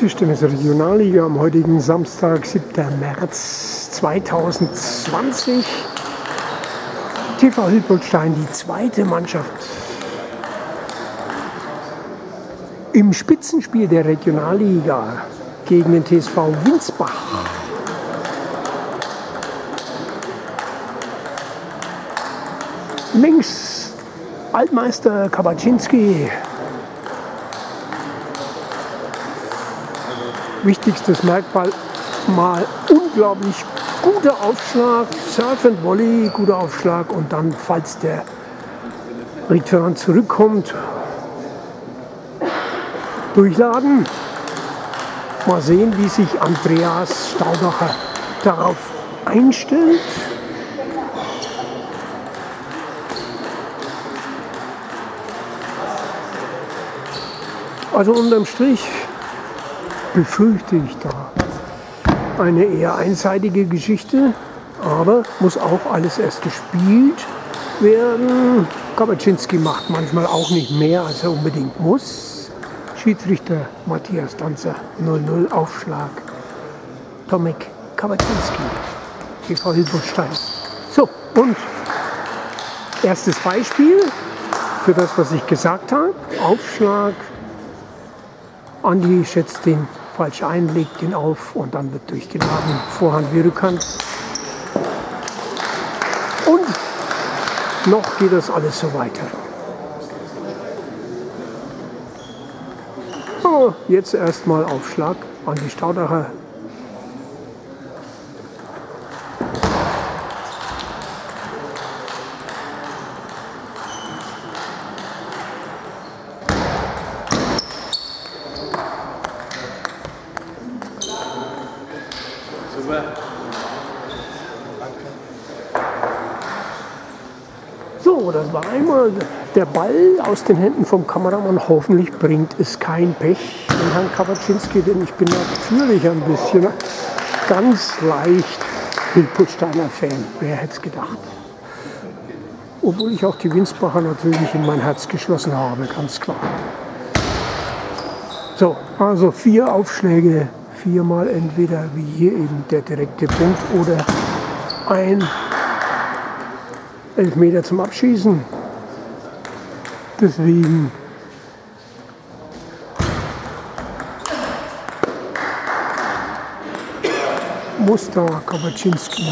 Tischtennis Regionalliga am heutigen Samstag, 7. März 2020. TV Hildburgstein, die zweite Mannschaft im Spitzenspiel der Regionalliga gegen den TSV Winsbach. Links Altmeister Kabaczynski. Wichtigstes Merkmal mal unglaublich guter Aufschlag, Surf and Volley, guter Aufschlag und dann, falls der Return zurückkommt, durchladen. Mal sehen, wie sich Andreas Staudacher darauf einstellt. Also unterm Strich befürchte ich da eine eher einseitige Geschichte, aber muss auch alles erst gespielt werden. Kabaczynski macht manchmal auch nicht mehr, als er unbedingt muss. Schiedsrichter Matthias Danzer 0-0 Aufschlag. Tomek Kabaczynski, TV Hilberstein. So, und erstes Beispiel für das, was ich gesagt habe. Aufschlag Andi schätzt den falsch ein, legt ihn auf und dann wird durchgeladen. Vorhand wie Rückhand. Und noch geht das alles so weiter. Oh, jetzt erstmal Aufschlag. Andi Staudacher So, das war einmal der Ball aus den Händen vom Kameramann. Hoffentlich bringt es kein Pech den Herrn Kabaczynski, denn ich bin natürlich ein bisschen ganz leicht Wildputsteiner Fan. Wer hätte es gedacht? Obwohl ich auch die Winsbacher natürlich in mein Herz geschlossen habe, ganz klar. So, also vier Aufschläge, viermal entweder wie hier eben der direkte Punkt oder ein Elfmeter zum Abschießen. Deswegen muss da Kabaczynski,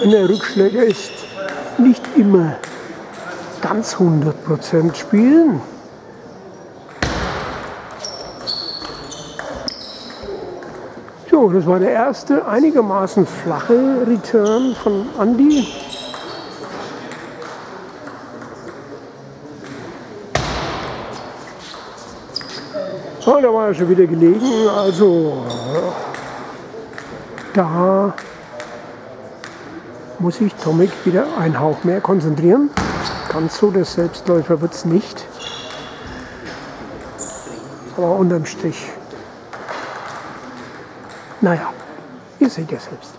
wenn er Rückschläger ist, nicht immer ganz 100% spielen. So, das war der erste einigermaßen flache Return von Andy. So, da war er schon wieder gelegen. Also da muss sich Tomek wieder einen Hauch mehr konzentrieren. Ganz so, der Selbstläufer wird es nicht. Aber unterm Strich, naja, ihr seht ja selbst.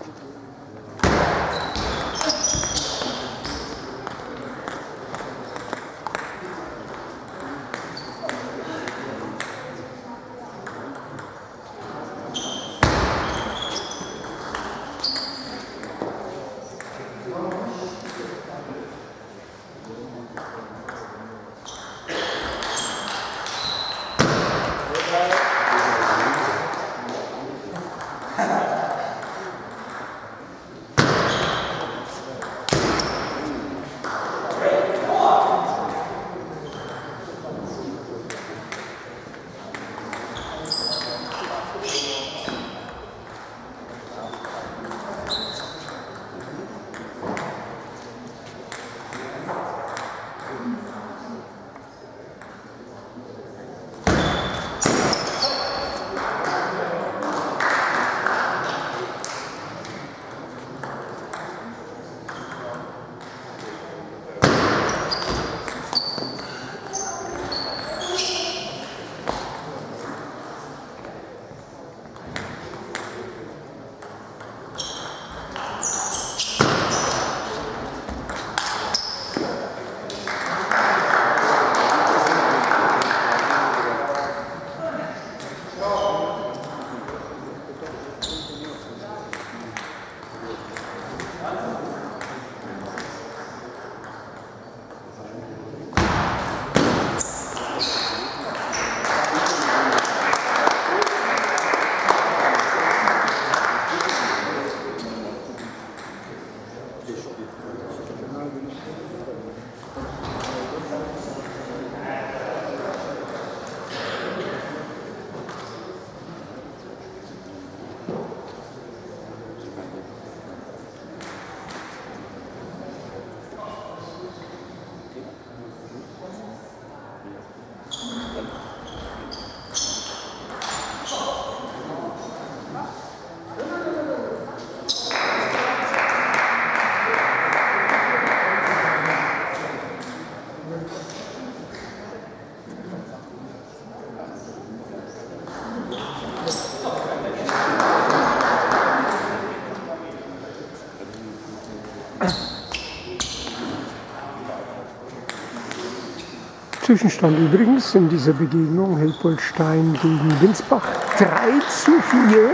Zwischenstand übrigens in dieser Begegnung Helpolstein gegen Winsbach 3 zu 4.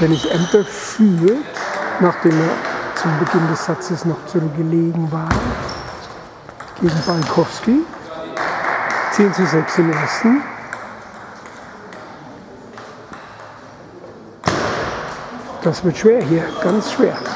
Dennis Emper führt, nachdem er zum Beginn des Satzes noch zurückgelegen war, gegen Balkowski. 10 zu 6 im ersten. das wird schwer hier, ganz schwer.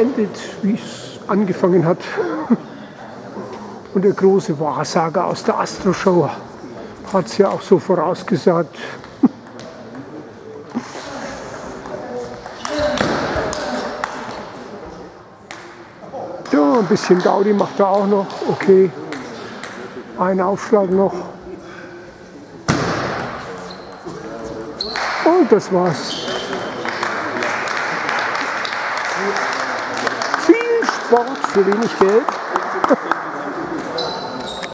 Endet, wie es angefangen hat. Und der große Wahrsager aus der Astro-Show hat es ja auch so vorausgesagt. Ja, ein bisschen Gaudi macht er auch noch. Okay. Ein Aufschlag noch. Und das war's. Sport für wenig Geld.